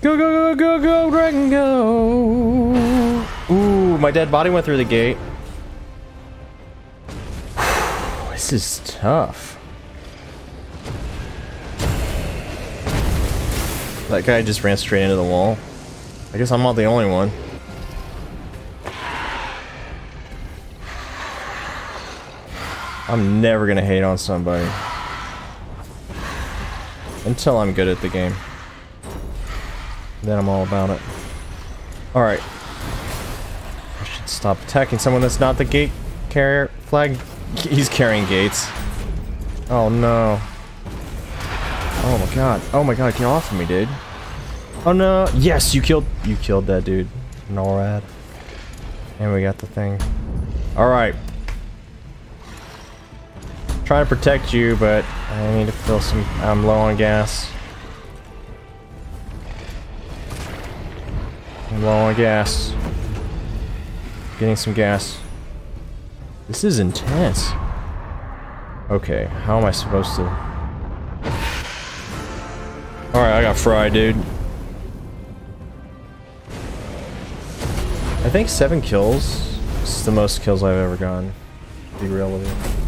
Go, go, go, go, go, dragon, go! Ooh, my dead body went through the gate. this is tough. That guy just ran straight into the wall. I guess I'm not the only one. I'm never gonna hate on somebody. Until I'm good at the game. Then I'm all about it. Alright. I should stop attacking someone that's not the gate carrier flag. He's carrying gates. Oh no. Oh my god. Oh my god, get off of me, dude. Oh no. Yes, you killed you killed that dude. NORAD. And we got the thing. Alright. Trying to protect you, but I need to fill some I'm low on gas. I'm low on gas. Getting some gas. This is intense. Okay, how am I supposed to... Alright, I got fried, dude. I think seven kills is the most kills I've ever gotten. Be real with you.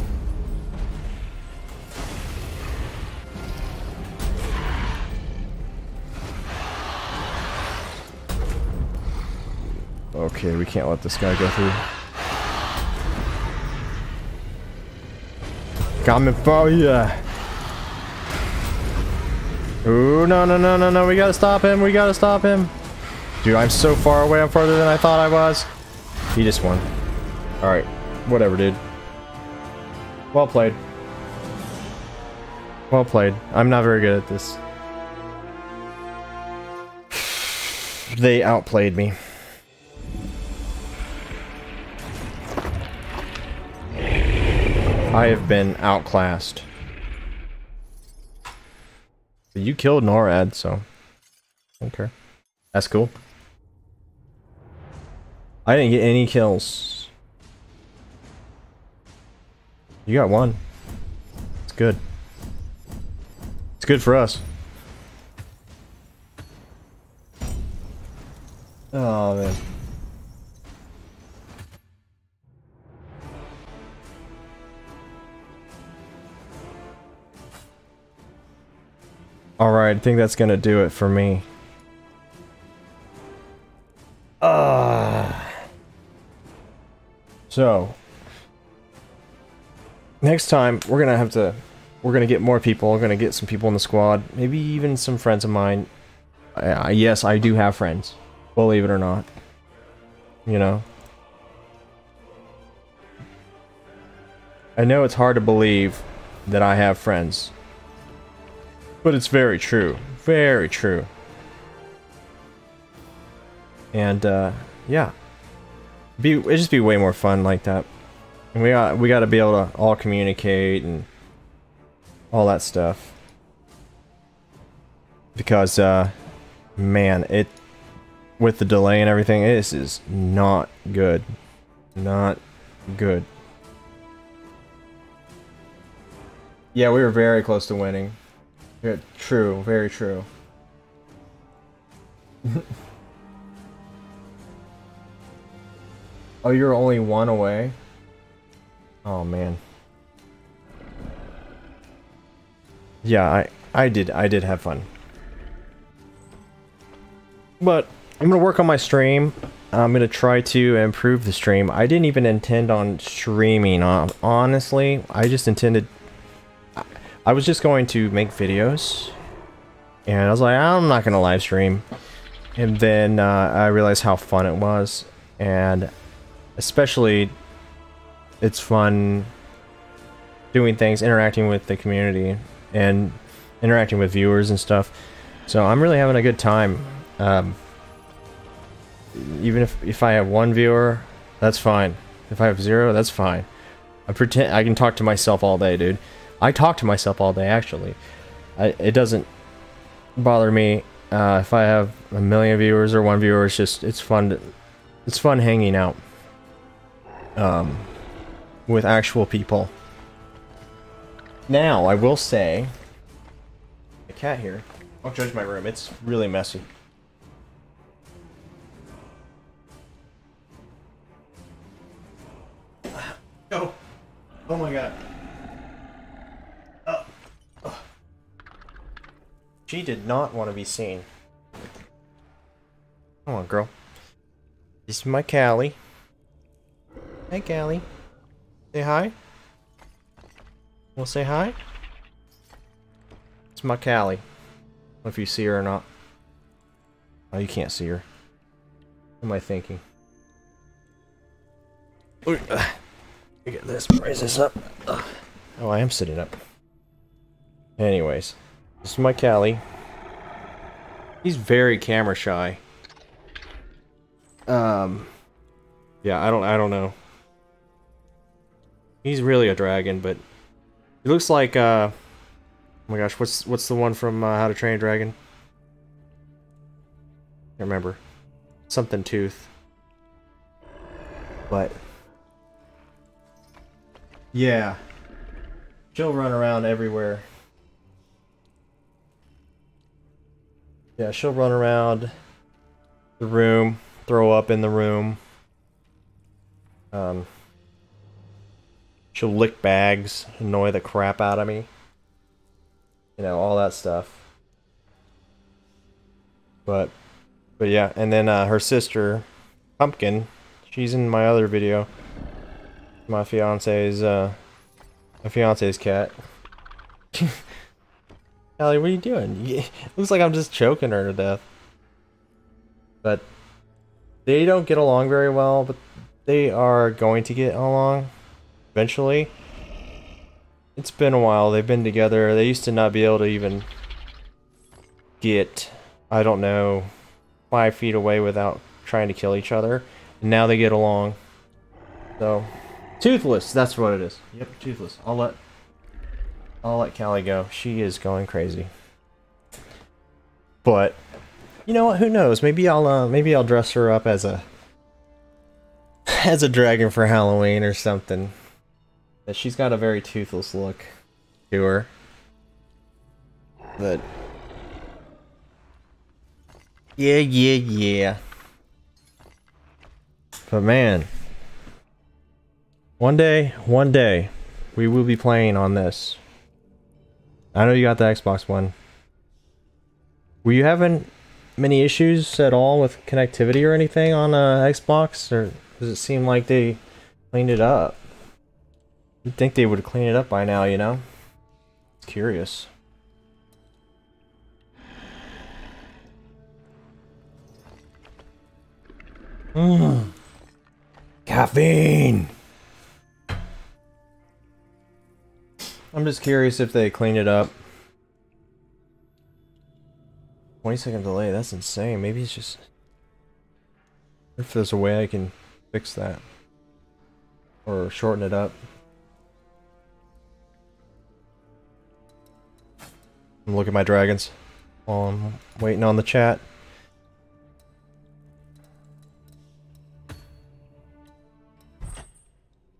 Okay, we can't let this guy go through. Coming for ya! Ooh, no, no, no, no, no, we gotta stop him, we gotta stop him! Dude, I'm so far away, I'm farther than I thought I was. He just won. Alright, whatever, dude. Well played. Well played. I'm not very good at this. They outplayed me. I have been outclassed. You killed NORAD, so... Okay. That's cool. I didn't get any kills. You got one. It's good. It's good for us. Oh, man. Alright, I think that's gonna do it for me. Uh, so, next time, we're gonna have to... We're gonna get more people, we're gonna get some people in the squad, maybe even some friends of mine. Uh, yes, I do have friends, believe it or not. You know? I know it's hard to believe that I have friends. But it's very true. Very true. And, uh, yeah. Be, it'd just be way more fun like that. And we got, we got to be able to all communicate and all that stuff. Because, uh, man, it, with the delay and everything, this is not good. Not good. Yeah, we were very close to winning. Yeah, true, very true. oh, you're only one away? Oh, man. Yeah, I, I did, I did have fun. But, I'm gonna work on my stream. I'm gonna try to improve the stream. I didn't even intend on streaming, honestly. I just intended I was just going to make videos. And I was like, I'm not going to live stream. And then uh, I realized how fun it was. And especially, it's fun doing things, interacting with the community, and interacting with viewers and stuff. So I'm really having a good time. Um, even if, if I have one viewer, that's fine. If I have zero, that's fine. I pretend I can talk to myself all day, dude. I talk to myself all day, actually. I, it doesn't bother me uh, if I have a million viewers or one viewer. It's just, it's fun. To, it's fun hanging out. Um, with actual people. Now, I will say, the cat here. Don't judge my room. It's really messy. Oh, oh my god. She did not want to be seen. Come on, girl. This is my Callie. Hey, Callie. Say hi. We'll say hi. It's my Callie. If you see her or not. Oh, you can't see her. What am I thinking? Get this. Raise this up. Oh, I am sitting up. Anyways, this is my Callie. He's very camera shy. Um, yeah, I don't, I don't know. He's really a dragon, but he looks like, uh, oh my gosh, what's, what's the one from uh, How to Train a Dragon? I remember. Something tooth. But, yeah. She'll run around everywhere. Yeah, she'll run around the room, throw up in the room. Um, she'll lick bags, annoy the crap out of me. You know, all that stuff. But, but yeah, and then uh, her sister, Pumpkin, she's in my other video. My fiance's, uh, my fiance's cat. Ellie, what are you doing? looks like I'm just choking her to death. But they don't get along very well, but they are going to get along eventually. It's been a while. They've been together. They used to not be able to even get, I don't know, five feet away without trying to kill each other. And now they get along. So, Toothless. That's what it is. Yep, Toothless. I'll let I'll let Callie go. She is going crazy. But you know what? Who knows? Maybe I'll uh, maybe I'll dress her up as a as a dragon for Halloween or something. But she's got a very toothless look to her. But yeah, yeah, yeah. But man, one day, one day, we will be playing on this. I know you got the Xbox One. Were you having many issues at all with connectivity or anything on uh, Xbox, or does it seem like they cleaned it up? You'd think they would clean it up by now, you know? It's curious. Mmm. Caffeine! I'm just curious if they cleaned it up. 20 second delay, that's insane. Maybe it's just... If there's a way I can fix that. Or shorten it up. I'm looking at my dragons. While I'm waiting on the chat.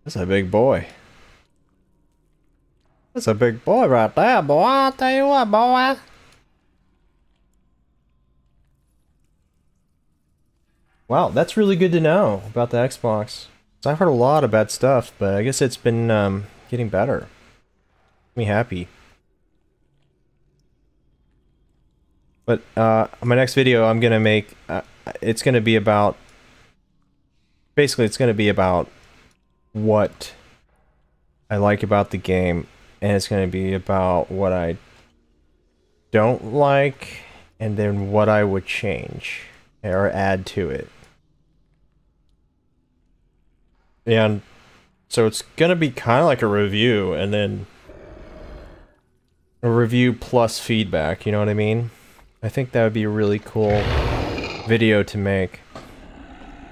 That's a big boy. That's a big boy right there, boy. I'll tell you what, boy. Wow, that's really good to know about the Xbox. So I've heard a lot of bad stuff, but I guess it's been um, getting better. me happy. But uh, my next video, I'm gonna make. Uh, it's gonna be about. Basically, it's gonna be about what I like about the game and it's going to be about what I don't like and then what I would change or add to it. And so it's going to be kind of like a review and then a review plus feedback, you know what I mean? I think that would be a really cool video to make.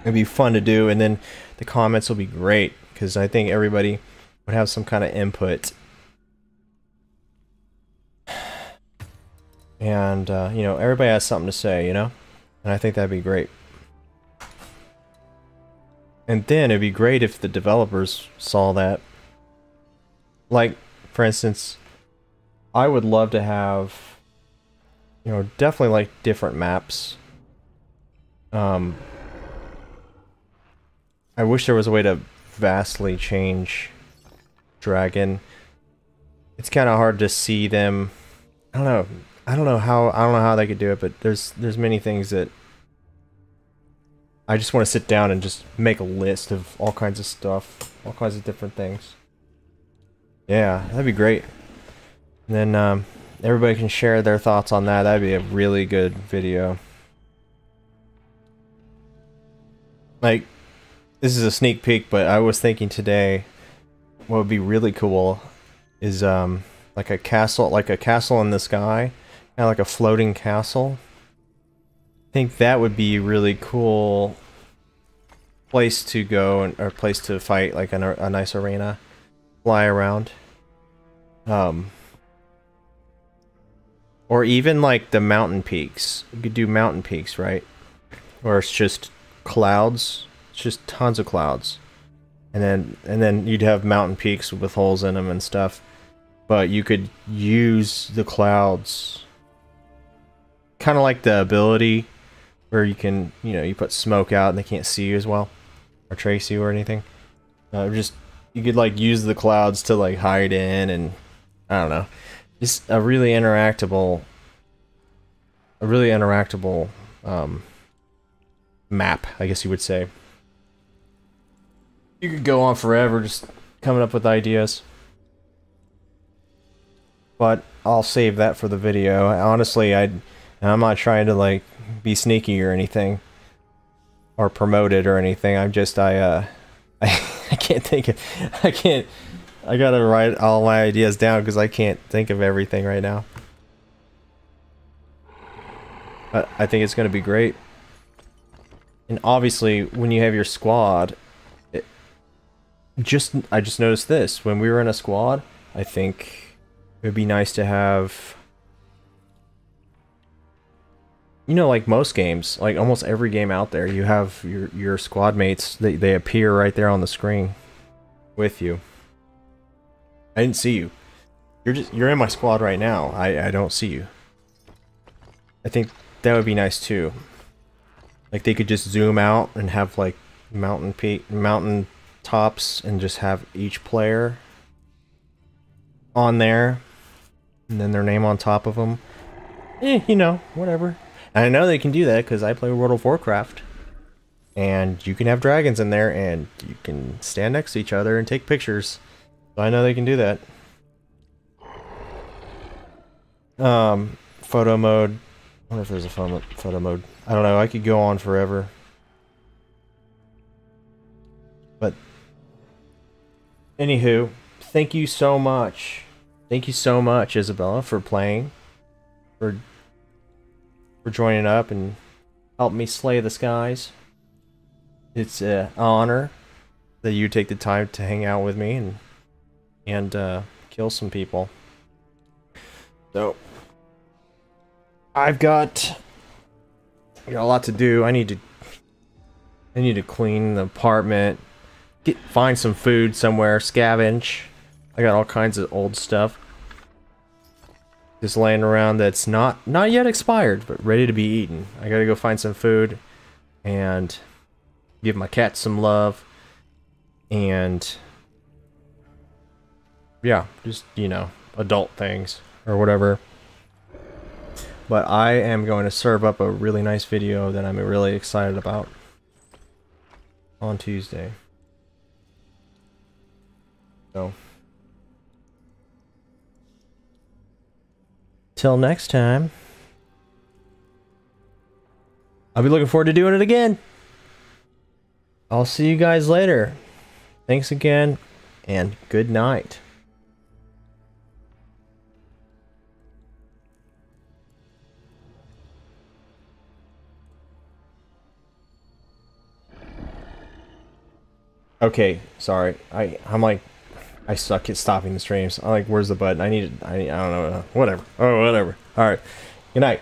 It'd be fun to do and then the comments will be great because I think everybody would have some kind of input And, uh, you know, everybody has something to say, you know? And I think that'd be great. And then it'd be great if the developers saw that like for instance, I would love to have, you know, definitely like different maps. Um, I wish there was a way to vastly change Dragon. It's kind of hard to see them. I don't know. I don't know how. I don't know how they could do it, but there's there's many things that I just want to sit down and just make a list of all kinds of stuff, all kinds of different things. Yeah, that'd be great. And then um, everybody can share their thoughts on that. That'd be a really good video. Like, this is a sneak peek, but I was thinking today, what would be really cool is um, like a castle, like a castle in the sky, kind of like a floating castle. I think that would be really cool place to go and or place to fight, like a, a nice arena, fly around. Um, or even like the mountain peaks. You could do mountain peaks, right? Or it's just clouds. It's just tons of clouds. And then and then you'd have mountain peaks with holes in them and stuff. But you could use the clouds kind of like the ability where you can, you know, you put smoke out and they can't see you as well or trace you or anything. Uh, just you could like use the clouds to like hide in and I don't know. Just a really interactable a really interactable um, map, I guess you would say. You could go on forever just coming up with ideas. But I'll save that for the video. Honestly, I I'm not trying to like be sneaky or anything or promote it or anything. I'm just I uh I, I can't think of I can't I gotta write all my ideas down because I can't think of everything right now. But I think it's gonna be great. And obviously, when you have your squad, just I just noticed this when we were in a squad. I think it would be nice to have you know, like most games, like almost every game out there, you have your your squad mates. They they appear right there on the screen with you. I didn't see you. You're just you're in my squad right now. I I don't see you. I think that would be nice too. Like they could just zoom out and have like mountain peak mountain tops and just have each player on there and then their name on top of them. Eh, you know, whatever. I know they can do that because I play World of Warcraft. And you can have dragons in there and you can stand next to each other and take pictures. So I know they can do that. Um, photo mode. I wonder if there's a photo mode. I don't know. I could go on forever. But, anywho, thank you so much. Thank you so much, Isabella, for playing. For for joining up and helping me slay the skies. It's an honor that you take the time to hang out with me and and uh, kill some people. So I've got got a lot to do. I need to I need to clean the apartment, get find some food somewhere, scavenge. I got all kinds of old stuff just laying around that's not not yet expired but ready to be eaten. I gotta go find some food and give my cat some love and yeah, just you know, adult things or whatever. But I am going to serve up a really nice video that I'm really excited about on Tuesday. So Till next time. I'll be looking forward to doing it again. I'll see you guys later. Thanks again, and good night. Okay, sorry. I I'm like I suck at stopping the streams. I'm like, where's the button? I need I I don't know. Whatever. Oh, whatever. All right. Good night.